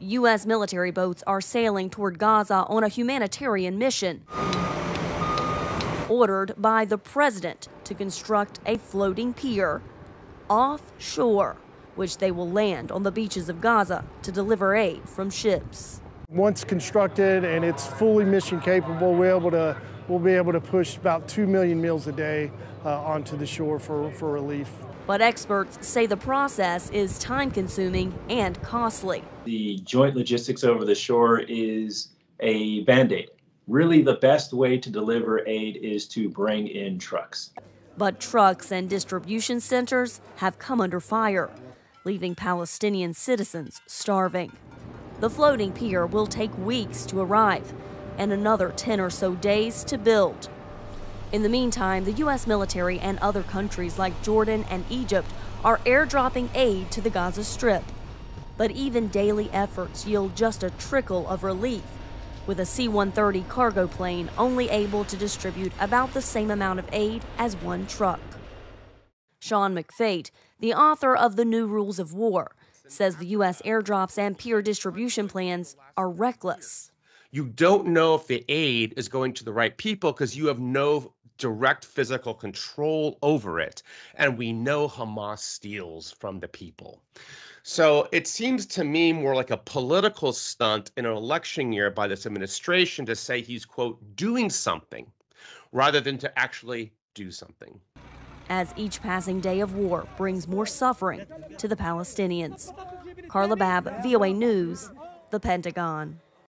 U.S. military boats are sailing toward Gaza on a humanitarian mission ordered by the president to construct a floating pier offshore, which they will land on the beaches of Gaza to deliver aid from ships. Once constructed and it's fully mission capable, we're able to, we'll be able to push about 2 million meals a day uh, onto the shore for, for relief. But experts say the process is time consuming and costly. The joint logistics over the shore is a band aid. Really, the best way to deliver aid is to bring in trucks. But trucks and distribution centers have come under fire, leaving Palestinian citizens starving. The floating pier will take weeks to arrive and another 10 or so days to build. In the meantime, the U.S. military and other countries like Jordan and Egypt are airdropping aid to the Gaza Strip. But even daily efforts yield just a trickle of relief, with a C 130 cargo plane only able to distribute about the same amount of aid as one truck. Sean McFate, the author of The New Rules of War, says the U.S. airdrops and pier distribution plans are reckless. You don't know if the aid is going to the right people because you have no direct physical control over it. And we know Hamas steals from the people. So it seems to me more like a political stunt in an election year by this administration to say he's, quote, doing something rather than to actually do something. As each passing day of war brings more suffering to the Palestinians. Carla Babb, VOA News, the Pentagon.